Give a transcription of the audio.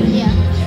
一点。